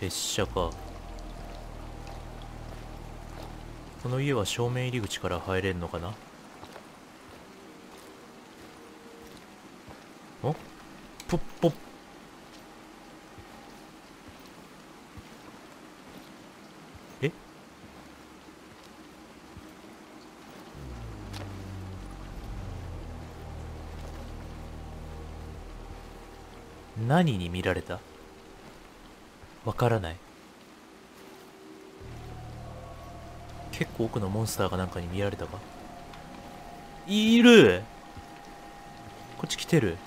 列車か。この家は正面入り口から入れるのかな？お？ポッポッえ？何に見られた？わからない。結構奥のモンスターがなんかに見られたか？いる！こっち来てる。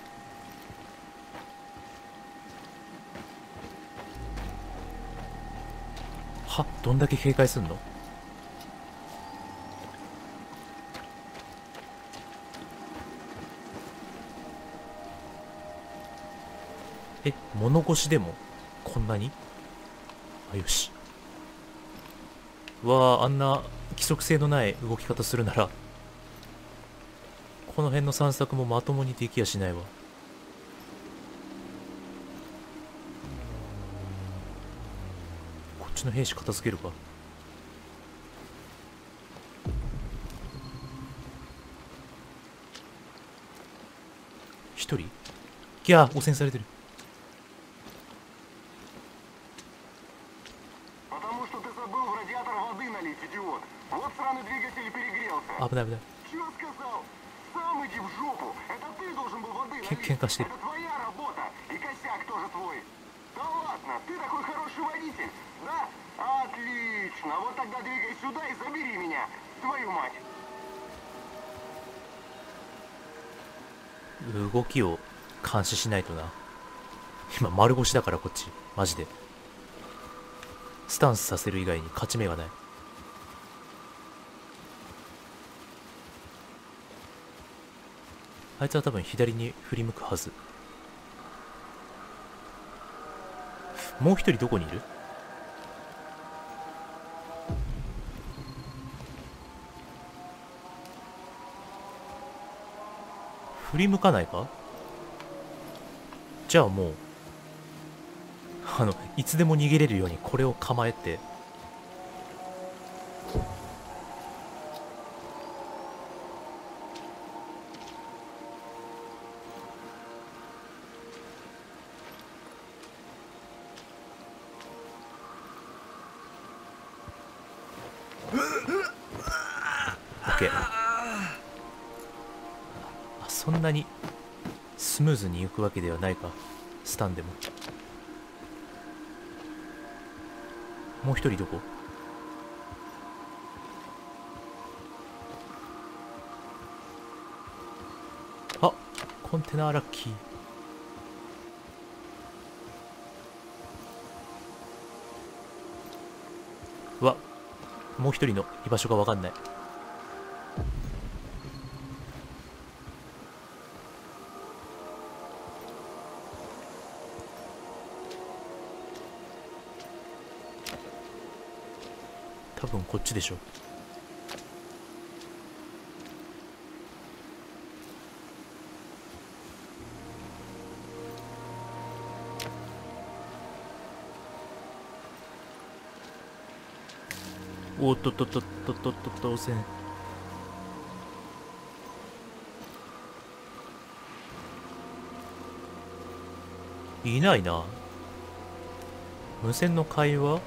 は？どんだけ警戒すんの？え？物腰でも？こんなに？あよし。わああんな規則性のない動き方するならこの辺の散策もまともにできやしないわ。こっちの兵士片付けるか。一人？ギャー汚染されてる。Вот сраный двигатель и перегрелся. 危ない危ない Чё сказал? Сам иди в жопу. Это ты должен был воды Кен- налить. Кен Кашир. Это твоя работа. И косяк тоже твой. Да ладно, ты такой хороший водитель, да? Отлично. Вот тогда двигай сюда и забери меня. Твою мать. 動きを監視しないとな今丸腰だからこっちマジでスタンスさせる以外に勝ち目がない あいつは多分左に振り向くはず。もう一人どこにいる？振り向かないか？じゃあもうあのいつでも逃げれるようにこれを構えて。くわけではないか。スタンでも。もう一人どこ？あコンテナーラッキー。うわもう一人の居場所がわかんない。ちでしょ。おっとっとっとっとっとっと当選いないな。無線の会話？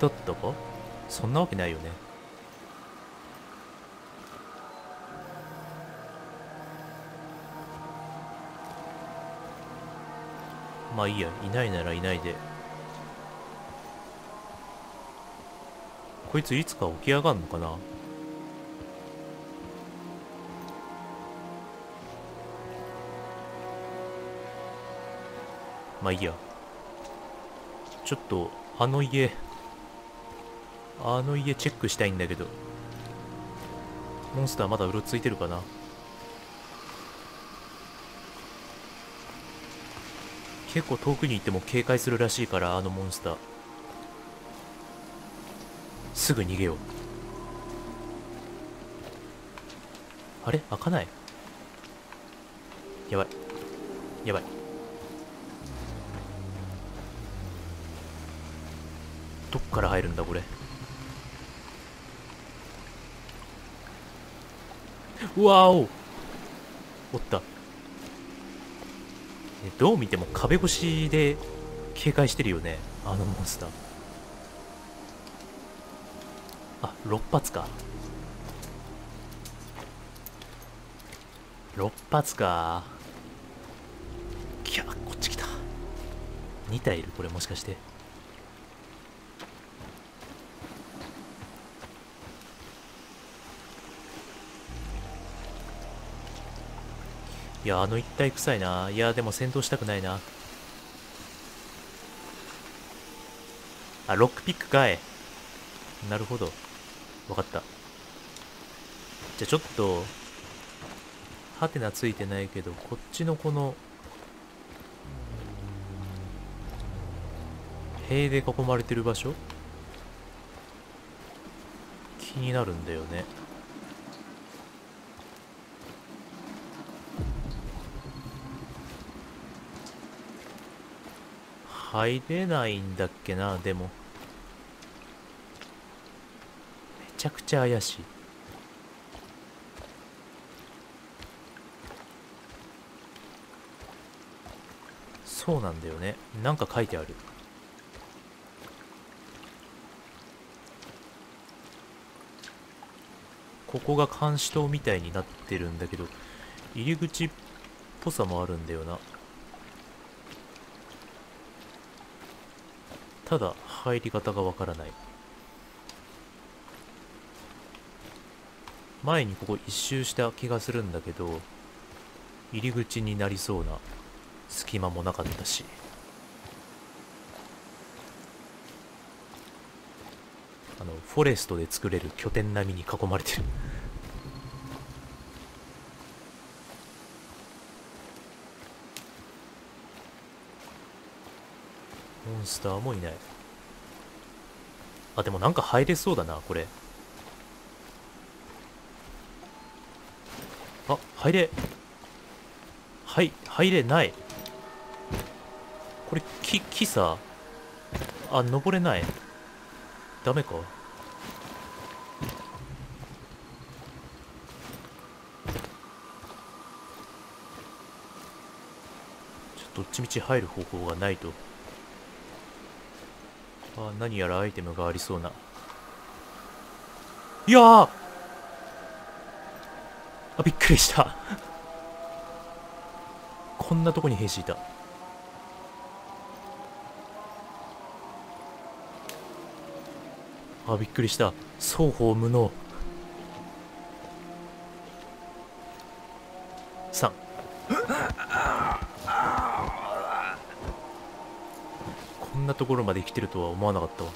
だったかそんなわけないよね。まあいいやいないならいないで。こいついつか起き上がんのかな？まあいいや。ちょっとあの家。あの家チェックしたいんだけど。モンスターまだうろついてるかな？結構遠くに行っても警戒するらしいからあのモンスター。すぐ逃げよう。あれ？開かない？やばい。やばい。どっから入るんだこれ？うわお。おった。どう見ても壁越しで警戒してるよね。あのモンスター。あ6発か。6発か。キャこっち来た。2体いるこれもしかして。いやあの一体臭いな。いやでも戦闘したくないな。あロックピックかい。なるほど。わかった。じゃちょっとハテナついてないけどこっちのこの塀で囲まれてる場所？気になるんだよね。入れないんだっけな？でも。めちゃくちゃ怪しい。そうなんだよね。なんか書いてある。ここが監視塔みたいになってるんだけど入り口っぽさもあるんだよな。ただ入り方がわからない。前にここ一周した気がするんだけど入り口になりそうな隙間もなかったし。あのフォレストで作れる拠点並みに囲まれてる。ンスターもいない。あでもなんか入れそうだなこれ。あ入れ。はい入れない。これ木木さ。あ登れない。ダメか。ちょっとどっちみち入る方法がないと。あ何やらアイテムがありそうな。いやあびっくりした。こんなとこに兵士いた。あびっくりした。双方無能。こんなところまで来てるとは思わなかったわ。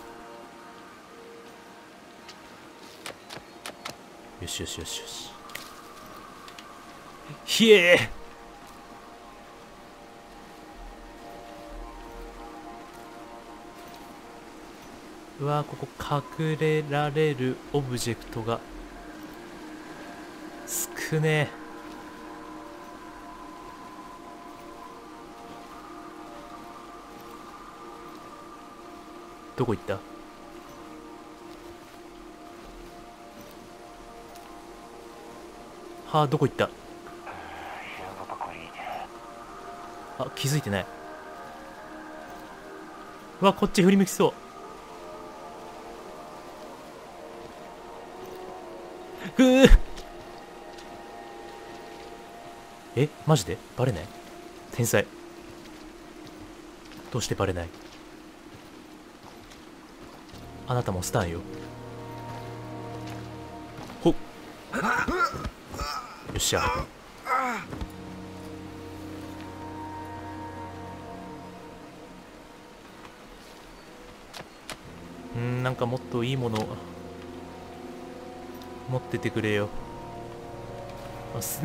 よしよしよしよし。ひえうわーここ隠れられるオブジェクトが少ねえ。どこ行った？はあどこ行った？あ気づいてない。うわこっち振り向きそう。ぐーえマジで？バレない？天才。どうしてバレない？あなたもスタンよ。ほっ。よっしゃ。うんなんかもっといいもの持っててくれよ。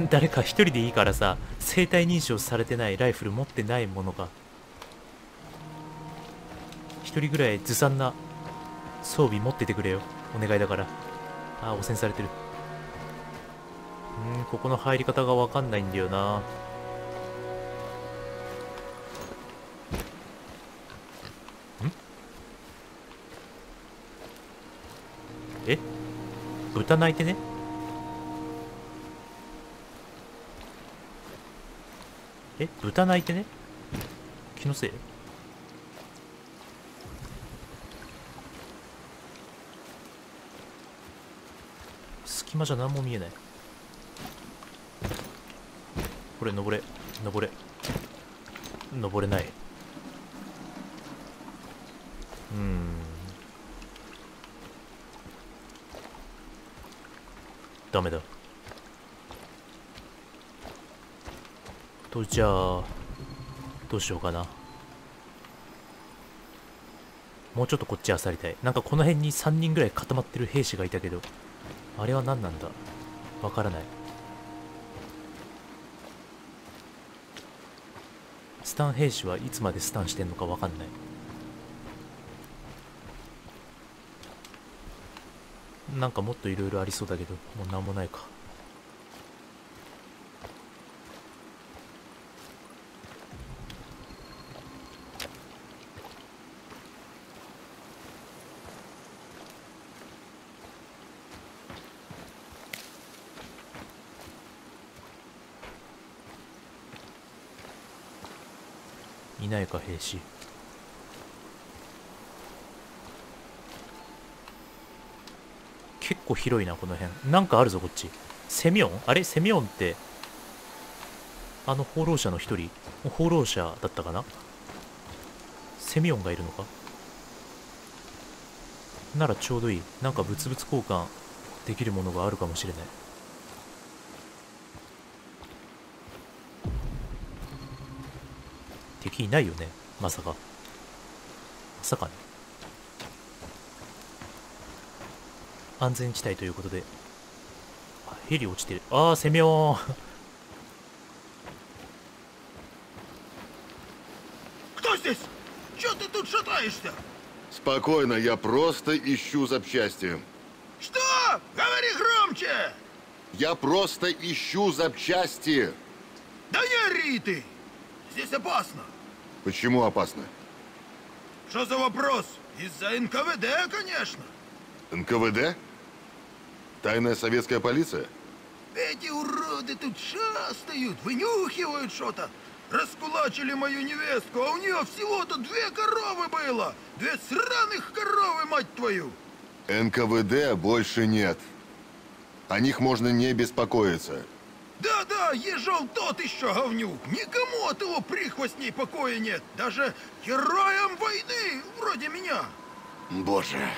誰か一人でいいからさ。生体認証されてないライフル持ってないものが。一人ぐらいずさんな装備持っててくれよ。お願いだから。ああ汚染されてる。うんここの入り方がわかんないんだよな。ん？え？豚鳴いてね？え？豚鳴いてね？気のせい？隙間じゃ何も見えない。これ登れ。登れ。登れない。うん。ダメだ。とじゃあどうしようかな。もうちょっとこっちあさりたい。なんかこの辺に3人ぐらい固まってる兵士がいたけど。あれは何なんだ？わからない。スタン兵士はいつまでスタンしてんのかわかんない。なんかもっといろいろありそうだけどもう何もないかいないか兵士結構広いなこの辺。なんかあるぞこっち。セミオン？あれ？セミオンってあの放浪者の一人？放浪者だったかな？セミオンがいるのか？ならちょうどいい。なんか物々交換できるものがあるかもしれない。敵いないよね。まさかまさかね安全地帯ということであヘリ落ちてるああセミオン Кто здесь? Чё ты тут шатаешься? Спокойно, я просто ищу запчасти. Что? Говори громче! Я просто ищу запчасти. Да не ори ты! Здесь опасно. Почему опасно? Что за вопрос? Из-за НКВД, конечно. НКВД? Тайная советская полиция? Эти уроды тут шастают, вынюхивают что-то. Раскулачили мою невестку, а у нее всего-то две коровы было. Две сраных коровы, мать твою. НКВД больше нет. О них можно не беспокоиться. Да-да, ежел тот еще говнюк. Никому от его прихвостней покоя нет. Даже героям войны, вроде меня. Боже.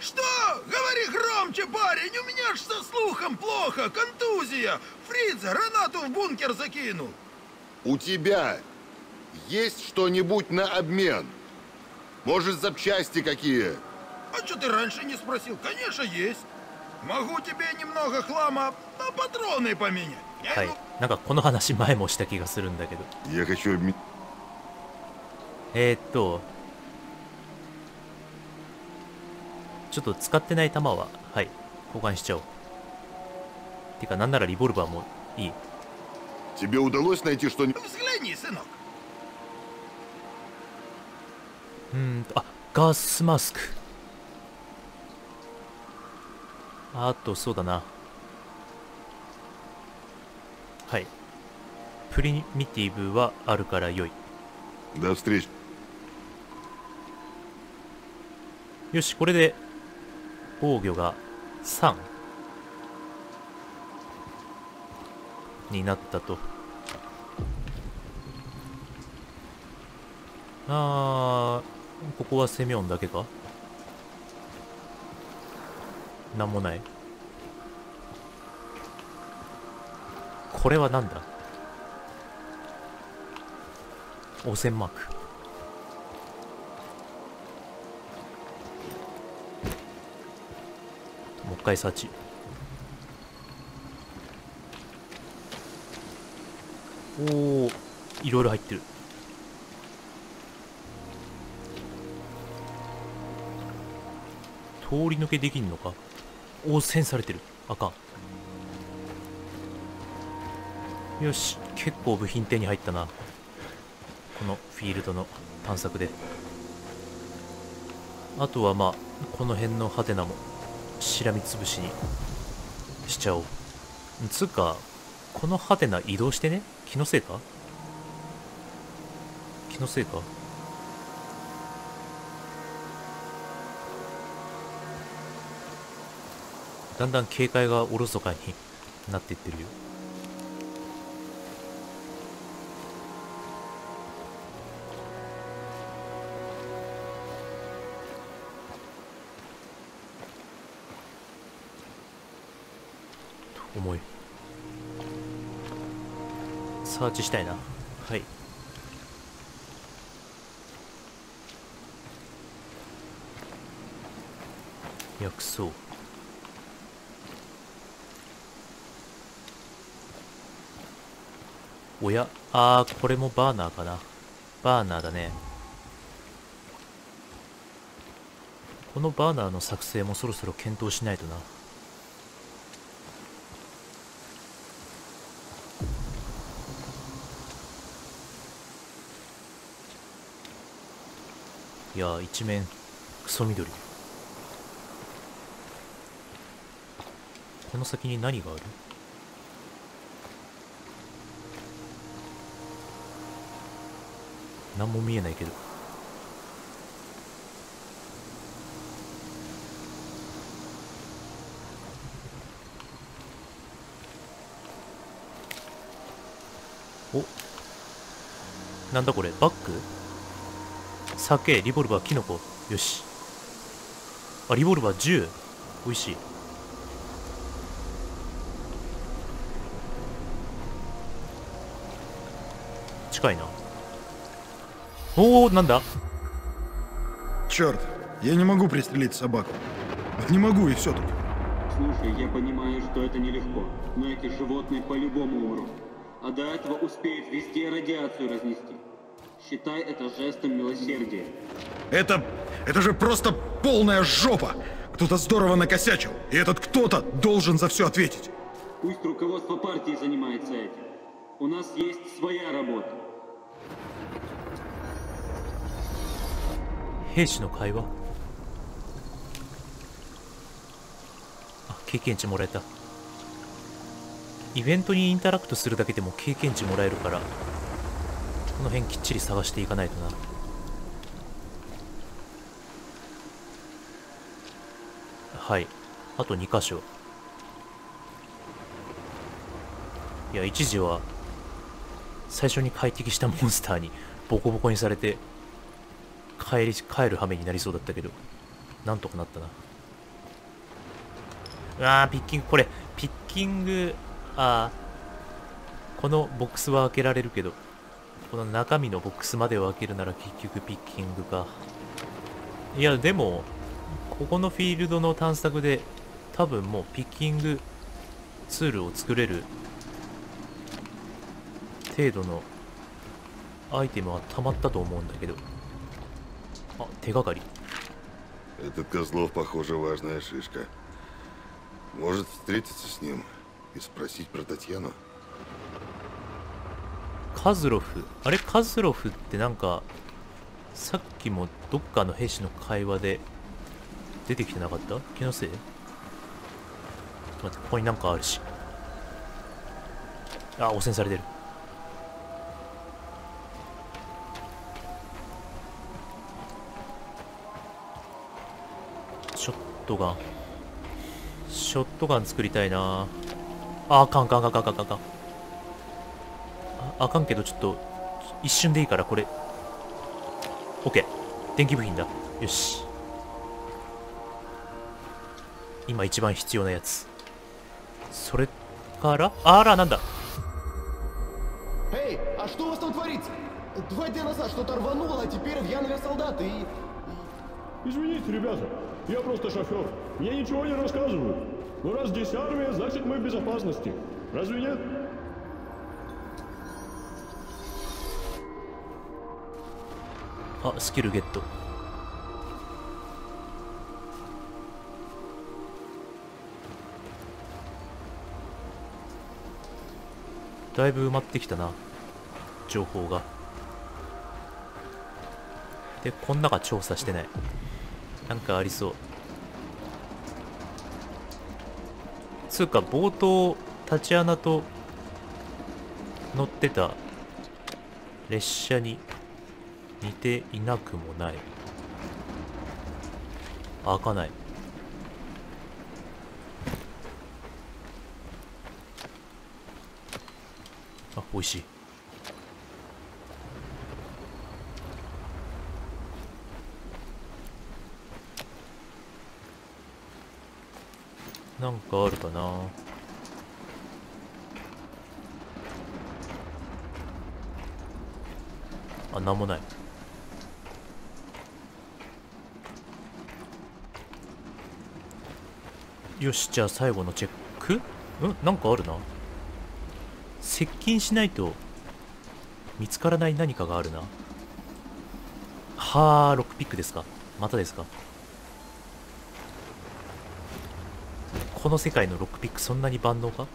Что? Говори громче, парень, у меня ж со слухом плохо, контузия. Фриц гранату в бункер закинул. У тебя есть что-нибудь на обмен? Может, запчасти какие? А что ты раньше не спросил? Конечно, есть. はい、なんかこの話前もした気がするんだけど。えー、っと、ちょっと使ってない弾は、はい、交換しちゃおう。てか、なんならリボルバーもいい。Тебе удалось найти что-нибудь? あと、そうだな。はい。プリミティブはあるから良い。よし、これで、防御が3になったと。あー、ここはセミオンだけか？なんもない。これはなんだ？汚染マーク。もう一回サーチ。おおいろいろ入ってる。通り抜けできんのか？汚染されてる。あかん。よし。結構部品手に入ったな。このフィールドの探索で。あとはまあこの辺のハテナもしらみつぶしにしちゃおう。つうかこのハテナ移動してね。気のせいか？気のせいか？だんだん警戒がおろそかになっていってるよ。重い。サーチしたいな。はい。薬草おや？あーこれもバーナーかな。バーナーだね。このバーナーの作成もそろそろ検討しないとな。いや一面クソ緑。この先に何がある？何も見えないけど。お。なんだこれ。バッグ？酒リボルバーキノコ。よし。あリボルバー10美味しい。近いな。Ну, надо. Черт, я не могу пристрелить собаку. Вот не могу, и все тут. Слушай, я понимаю, что это нелегко, но эти животные по-любому умрут. А до этого успеют везде радиацию разнести. Считай это жестом милосердия. Это... это же просто полная жопа! Кто-то здорово накосячил, и этот кто-то должен за все ответить. Пусть руководство партии занимается этим. У нас есть своя работа. 兵士の会話？あ経験値もらえた。イベントにインタラクトするだけでも経験値もらえるからこの辺きっちり探していかないとな。はい。あと2箇所。いや一時は最初に快適したモンスターにボコボコにされて帰り帰る羽目になりそうだったけど。なんとかなったな。うわーピッキングこれピッキングあこのボックスは開けられるけどこの中身のボックスまでを開けるなら結局ピッキングか。いやでもここのフィールドの探索で多分もうピッキングツールを作れる程度のアイテムは溜まったと思うんだけど。あ手がかり Этот Козлов, похоже, важная шишка. Может встретиться с ним и спросить про Татьяну? カズロフあれカズロフってなんかさっきもどっかの兵士の会話で出てきてなかった気のせい待ってここになんかあるしあ汚染されてる トガンショットガン作りたいなああかんあかんあかんあかんあかんあかんああかんけどちょっと一瞬でいいからこれ OK 電気部品だよし今一番必要なやつそれからあらなんだ Эй, а что у вас там творится? Два дня назад что-то рвануло, а теперь в Янове солдаты и... Извините, ребята, я просто шофер. Мне ничего не рассказывают. Но раз здесь армия, значит мы в безопасности. Разве нет? А, あスキルゲットだいぶ埋まってきたな情報がでこん中調査してない なんかありそう。つうか冒頭タチアナと乗ってた列車に似ていなくもない。開かない。あ美味しい。なんかあるかなあ、なんもない。よし、じゃあ最後のチェック？うん？なんかあるな。接近しないと見つからない何かがあるな。はあ、ロックピックですか？またですか？この世界のロックピックそんなに万能か？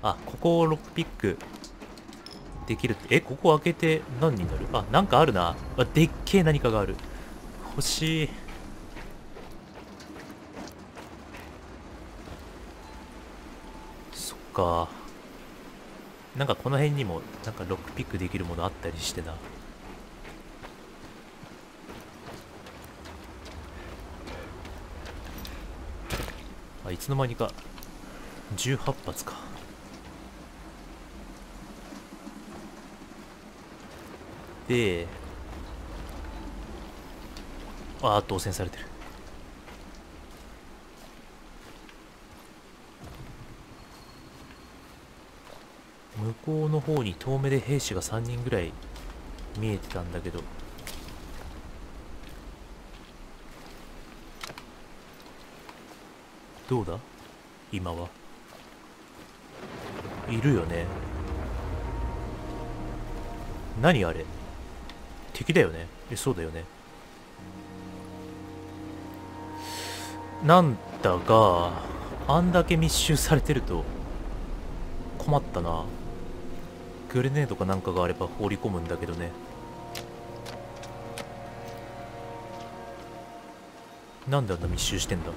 あ、ここをロックピックできるって。え、ここ開けて何になる？あ、なんかあるな。あ、でっけえ何かがある。欲しい。そっか。なんかこの辺にも、なんかロックピックできるものあったりしてな。あ、いつの間にか、18発か。で、ああ、当選されてる。向こうの方に遠目で兵士が3人ぐらい見えてたんだけどどうだ？今は。いるよね。何あれ？敵だよね。えそうだよね。なんだがあんだけ密集されてると困ったな。グレネードかなんかがあれば放り込むんだけどね。なんであんな密集してんだ？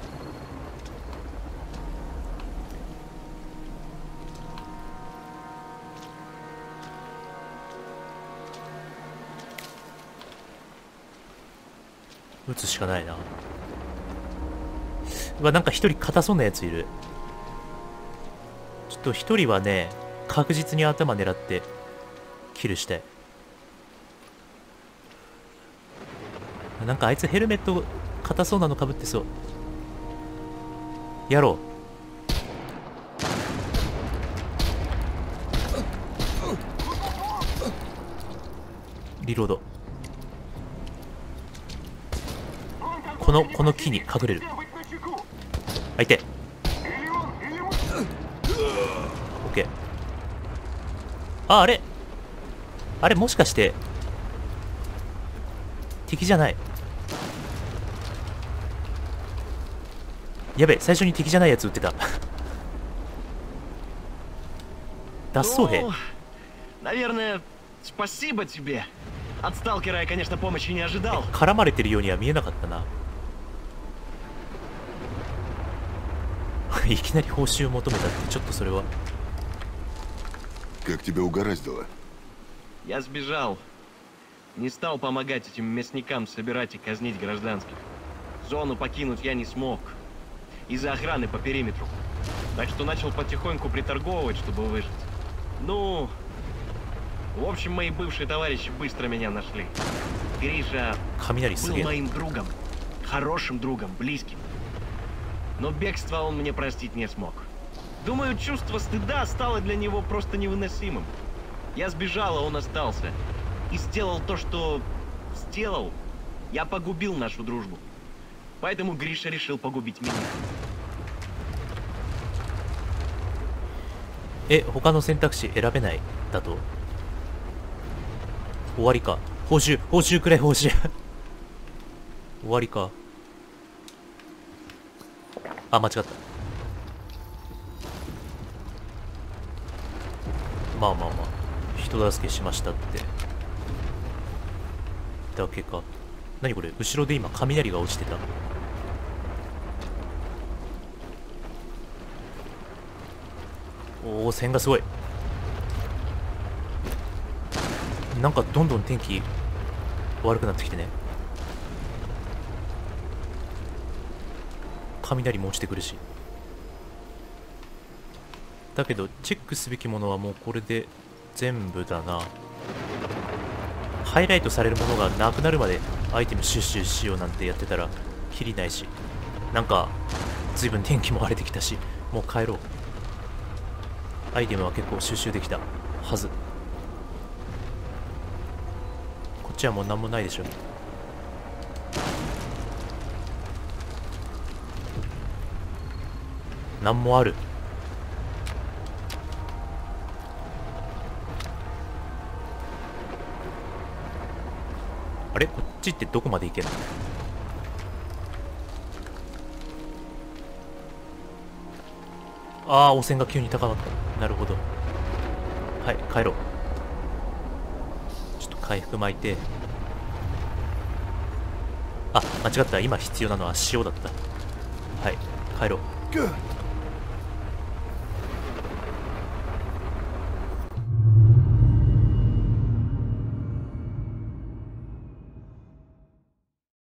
撃つしかないな。うわなんか一人硬そうなやついる。ちょっと一人はね確実に頭狙ってキルしたいなんかあいつヘルメット硬そうなのかぶってそう。やろう。リロード。このこの木に隠れる Всем быть начеку. 相手 Или он, или мы. オッケーああれあれもしかして敵じゃないやべ最初に敵じゃないやつ撃ってた脱走兵 Ну, наверное, спасибо тебе. От сталкера я, конечно, помощи не ожидал. 絡まれてるようには見えなかったな いきなり報酬を求めたってちょっとそれは Как тебя угораздило? Я сбежал. Не стал помогать этим мясникам собирать и казнить гражданских. Зону покинуть я не смог. Из-за охраны по периметру. Так что начал потихоньку приторговывать, чтобы выжить. Ну... В общем, мои бывшие товарищи быстро меня нашли. Гриша 雷すげえ был な моим другом. Хорошим другом, близким. Но бегство он мне простить не смог. Думаю, чувство стыда стало для него просто невыносимым. Я сбежал, а он остался. И сделал то, что сделал. Я погубил нашу дружбу. Поэтому Гриша решил погубить меня. え他の選択肢選べないだと終わりか報酬報酬くれ報酬終わりか あ間違った。まあまあまあ人助けしましたって。だけか何これ？後ろで今雷が落ちてた。おお線がすごい。なんかどんどん天気悪くなってきてね。雷も落ちてくるし。だけどチェックすべきものはもうこれで全部だな。ハイライトされるものがなくなるまでアイテムシュッシュしようなんてやってたらきりないし。なんか随分天気も荒れてきたしもう帰ろう。アイテムは結構収集できたはず。こっちはもう何もないでしょ。何もある。あれ？こっちってどこまで行けるの？ああ汚染が急に高まった。なるほど。はい帰ろう。ちょっと回復巻いて。あ間違った。今必要なのは塩だった。はい帰ろう。